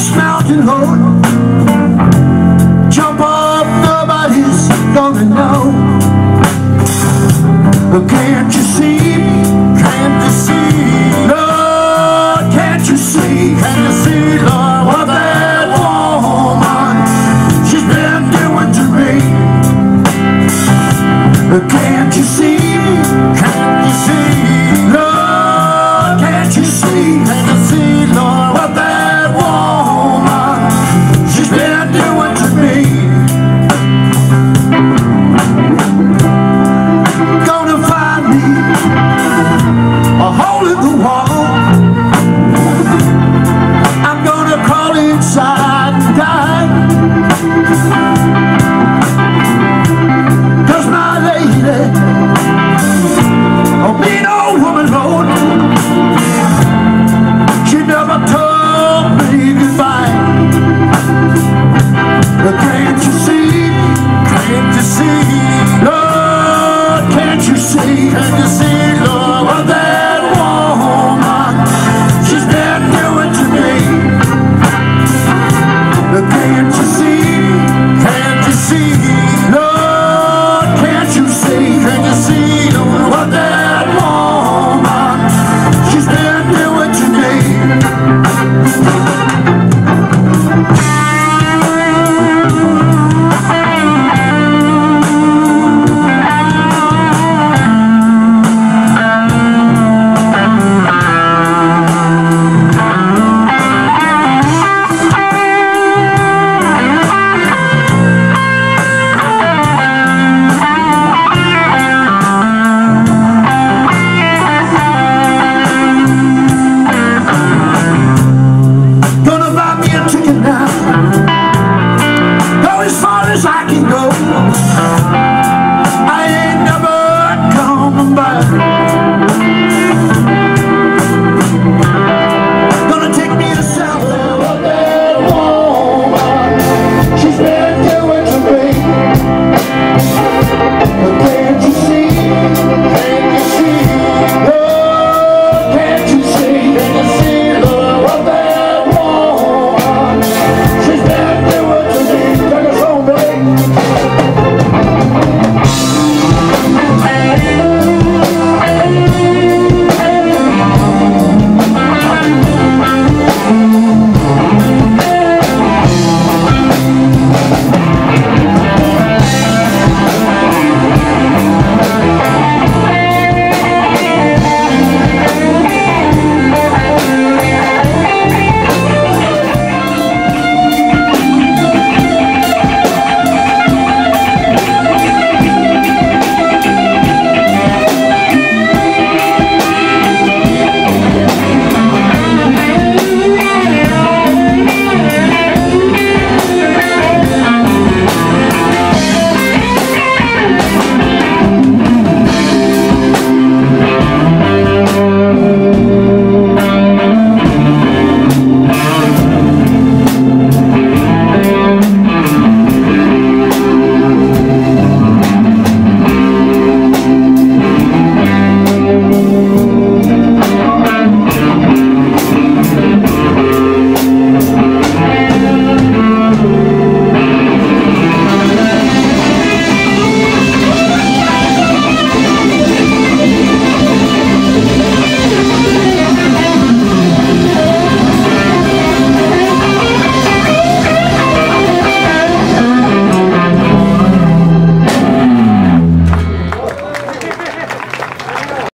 Splash Mountain Road Jump up, nobody's gonna know But can't you see? Can't you see? Lord, can't you see? Can't you see, Lord, what that woman She's been doing to me But can't you see? A hole in the wall. I'm gonna crawl inside and die.